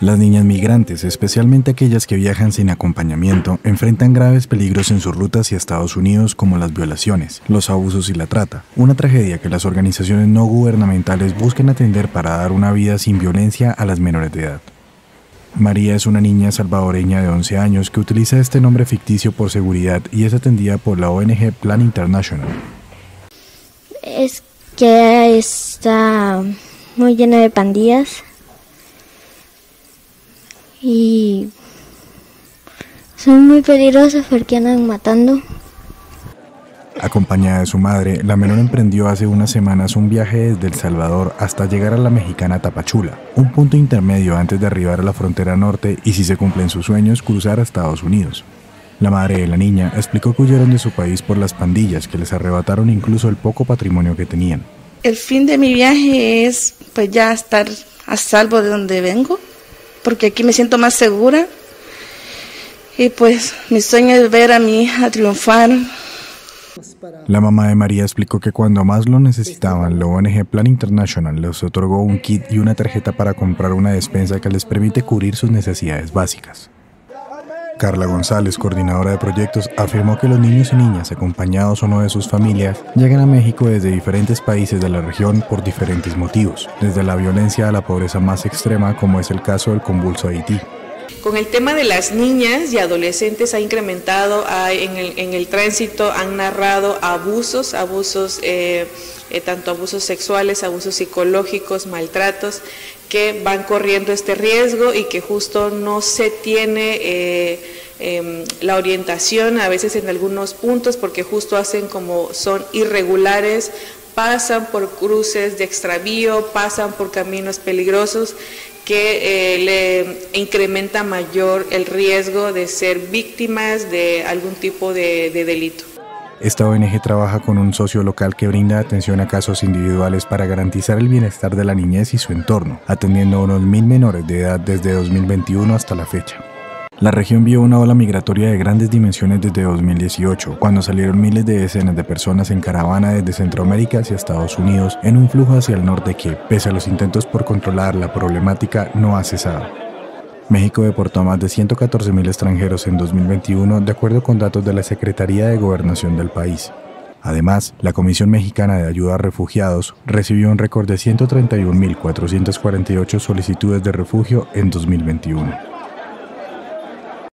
Las niñas migrantes, especialmente aquellas que viajan sin acompañamiento, enfrentan graves peligros en sus rutas hacia Estados Unidos como las violaciones, los abusos y la trata, una tragedia que las organizaciones no gubernamentales buscan atender para dar una vida sin violencia a las menores de edad. María es una niña salvadoreña de 11 años que utiliza este nombre ficticio por seguridad y es atendida por la ONG Plan International. Es que está muy llena de pandillas y son muy peligrosos porque andan matando. Acompañada de su madre, la menor emprendió hace unas semanas un viaje desde El Salvador hasta llegar a la mexicana Tapachula, un punto intermedio antes de arribar a la frontera norte y si se cumplen sus sueños cruzar a Estados Unidos. La madre de la niña explicó que huyeron de su país por las pandillas que les arrebataron incluso el poco patrimonio que tenían. El fin de mi viaje es pues ya estar a salvo de donde vengo porque aquí me siento más segura. Y pues mi sueño es ver a mi hija triunfar. La mamá de María explicó que cuando más lo necesitaban, la ONG Plan International les otorgó un kit y una tarjeta para comprar una despensa que les permite cubrir sus necesidades básicas. Carla González, coordinadora de proyectos, afirmó que los niños y niñas, acompañados o no de sus familias, llegan a México desde diferentes países de la región por diferentes motivos, desde la violencia a la pobreza más extrema, como es el caso del convulso Haití. Con el tema de las niñas y adolescentes ha incrementado en, el, tránsito, han narrado abusos, abusos, eh, eh, tanto abusos sexuales, abusos psicológicos, maltratos, que van corriendo este riesgo y que justo no se tiene eh, em, la orientación a veces en algunos puntos porque justo hacen como son irregulares, pasan por cruces de extravío, pasan por caminos peligrosos que eh, le incrementa mayor el riesgo de ser víctimas de algún tipo de delito. Esta ONG trabaja con un socio local que brinda atención a casos individuales para garantizar el bienestar de la niñez y su entorno, atendiendo a unos mil menores de edad desde 2021 hasta la fecha. La región vio una ola migratoria de grandes dimensiones desde 2018, cuando salieron miles de decenas de personas en caravana desde Centroamérica hacia Estados Unidos en un flujo hacia el norte que, pese a los intentos por controlar la problemática, no ha cesado. México deportó a más de 114.000 extranjeros en 2021, de acuerdo con datos de la Secretaría de Gobernación del país. Además, la Comisión Mexicana de Ayuda a Refugiados recibió un récord de 131.448 solicitudes de refugio en 2021.